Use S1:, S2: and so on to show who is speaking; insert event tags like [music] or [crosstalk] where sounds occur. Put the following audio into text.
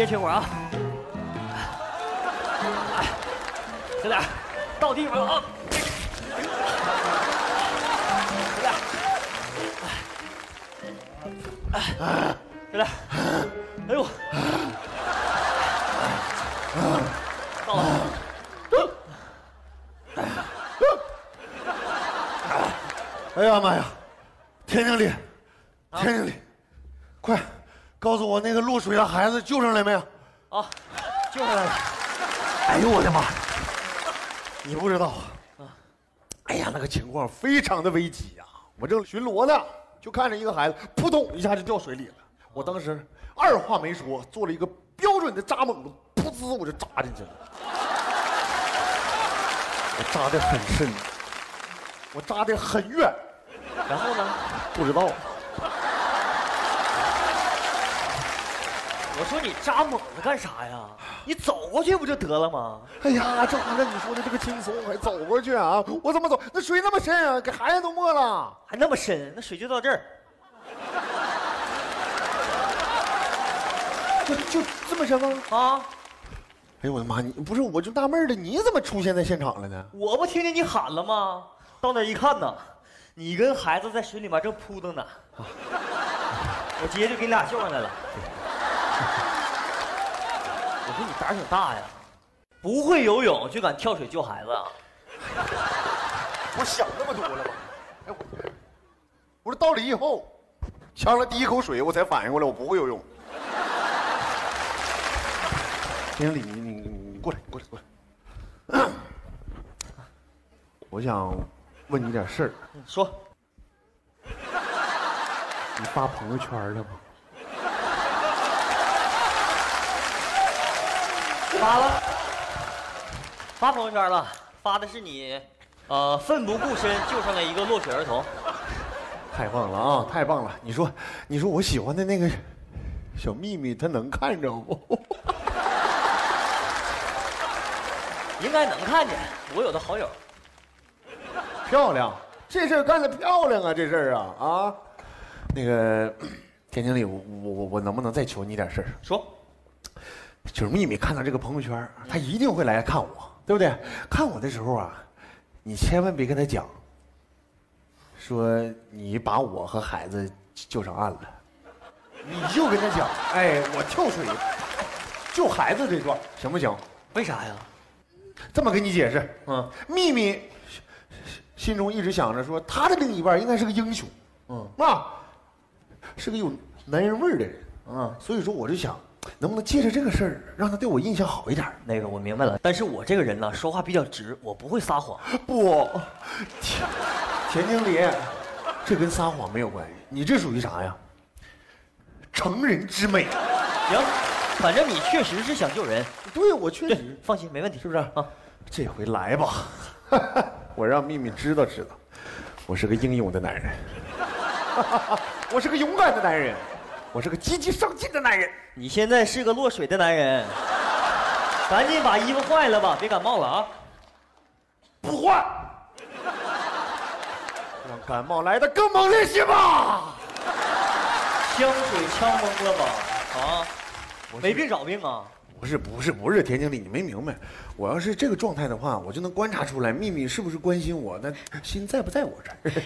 S1: 接血管啊！哎，小点，到地方了啊！小点儿，哎，小点儿，哎呦，到了，
S2: 哎呀妈呀！田经理，田经理，快告诉我那个落水的孩子救上来没有？
S1: 啊，救上来了！
S2: 哎呦我的妈！你不知道啊？哎呀，那个情况非常的危急呀！我正巡逻呢，就看着一个孩子扑通一下就掉水里了。我当时二话没说，做了一个标准的扎猛子，噗呲我就扎进去了。我扎的很深，我扎的很远，
S1: 然后呢？
S2: 不知道。
S1: 我说你扎猛子干啥呀？你走过去不就得了吗？
S2: 哎呀，这按照你说的这个轻松，还走过去啊？我怎么走？那水那么深啊，给孩子都没了。
S1: 还那么深？那水就到这儿。[laughs]
S2: 就就这么深吗？
S1: 啊！
S2: 哎呦我的妈！你不是我就纳闷了，你怎么出现在现场了呢？
S1: 我不听见你喊了吗？到那儿一看呢，你跟孩子在水里面正扑腾呢。我直接就给你俩救上来了。[laughs] 我说你胆儿挺大呀，不会游泳就敢跳水救孩子啊？[laughs]
S2: 我想那么多了吗？哎我，我说到了以后，呛了第一口水，我才反应过来我不会游泳。[laughs] 经理，你你你你过来，过来，过来。我想问你点事儿，
S1: 说，
S2: 你发朋友圈了吗？
S1: 发了，发朋友圈了，发的是你，呃，奋不顾身救上了一个落水儿童。
S2: 太棒了啊！太棒了！你说，你说我喜欢的那个小秘密，他能看着不？[laughs]
S1: 应该能看见，我有的好友。
S2: 漂亮，这事儿干得漂亮啊！这事儿啊啊，那个 [coughs] 田经理，我我我我能不能再求你点事儿？
S1: 说，
S2: 就是秘密看到这个朋友圈，他一定会来看我，对不对？看我的时候啊，你千万别跟他讲，说你把我和孩子救上岸了，你就跟他讲，哎，我跳水救孩子这段行不行？
S1: 为啥呀？
S2: 这么跟你解释，
S1: 嗯，
S2: 秘密心中一直想着说，他的另一半应该是个英雄，
S1: 嗯
S2: 啊，是个有男人味儿的人，啊，所以说我就想，能不能借着这个事儿，让他对我印象好一点儿？
S1: 那个我明白了，但是我这个人呢，说话比较直，我不会撒谎。
S2: 不，田田经理，这跟撒谎没有关系，你这属于啥呀？成人之美。
S1: 行，反正你确实是想救人，
S2: 对，我确实，，
S1: 放心，没问题，
S2: 是不是
S1: 啊？
S2: 这回来吧，[laughs] 我让秘密知道知道，我是个英勇的男人，[laughs] 我是个勇敢的男人，我是个积极上进的男人。
S1: 你现在是个落水的男人，赶紧把衣服换了吧，别感冒了啊！
S2: 不换，让感冒来的更猛烈些吧。
S1: 香水呛懵了吧？啊，没病找病啊？
S2: 不是不是不是，田经理，你没明白，我要是这个状态的话，我就能观察出来秘密是不是关心我，那心在不在我这儿。